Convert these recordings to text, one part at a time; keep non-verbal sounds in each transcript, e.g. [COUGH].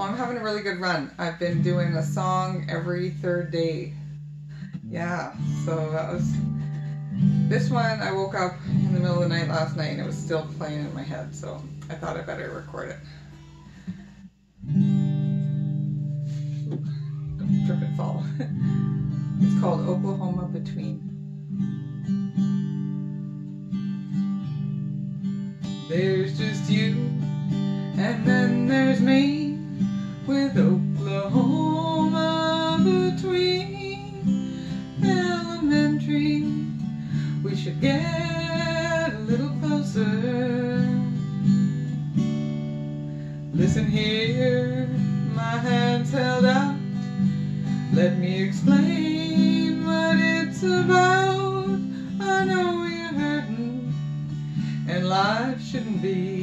Well, I'm having a really good run. I've been doing a song every third day. Yeah, so that was. This one, I woke up in the middle of the night last night and it was still playing in my head, so I thought I better record it. Don't trip and fall. [LAUGHS] it's called Oklahoma Between. There's just you, and then there's me, should get a little closer. Listen here, my hands held out. Let me explain what it's about. I know you're hurting and life shouldn't be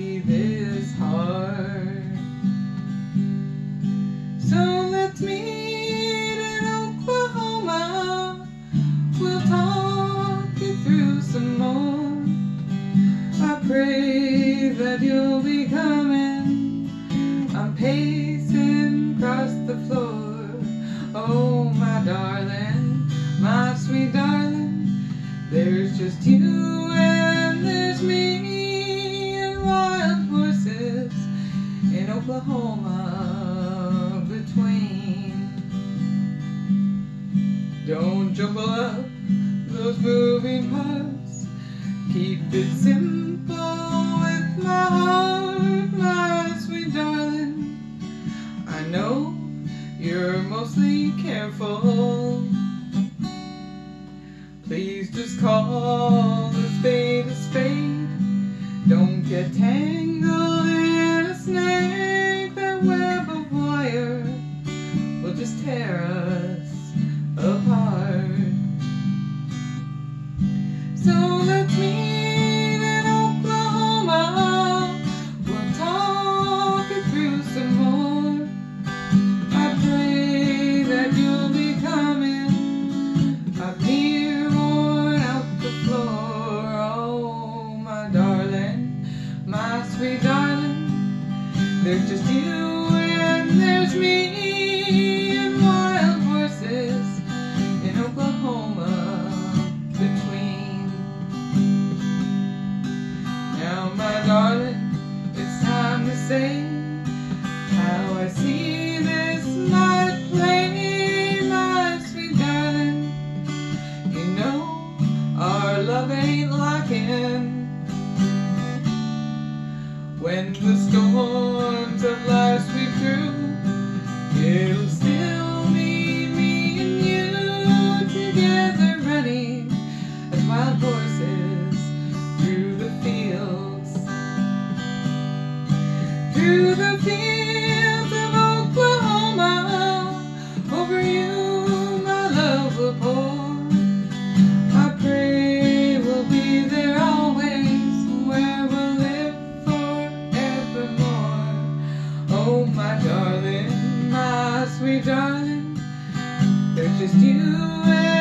pray that you'll be coming. I'm pacing across the floor. Oh, my darling, my sweet darling. There's just you and there's me and wild horses in Oklahoma between. Don't jumble up those moving parts. Keep it simple Please just call a spade a spade. Don't get tangled in a snake. That web of wire will just tear us apart. So There's just you and there's me and wild horses in Oklahoma between. Now, my darling, it's time to say how I see this might play, my sweet darling. You know our love ain't lacking. When the storms Through the fields of Oklahoma, over you my love will pour. We'll be there always, where we'll live forevermore. Oh, my darling, my sweet darling, there's just you and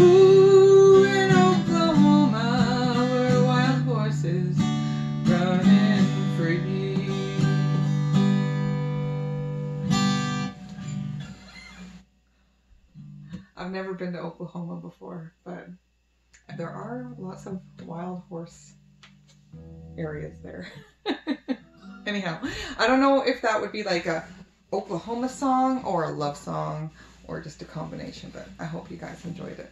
Ooh, in Oklahoma, where wild horses free. I've never been to Oklahoma before, but there are lots of wild horse areas there. [LAUGHS] Anyhow, I don't know if that would be like a Oklahoma song or a love song or just a combination, but I hope you guys enjoyed it.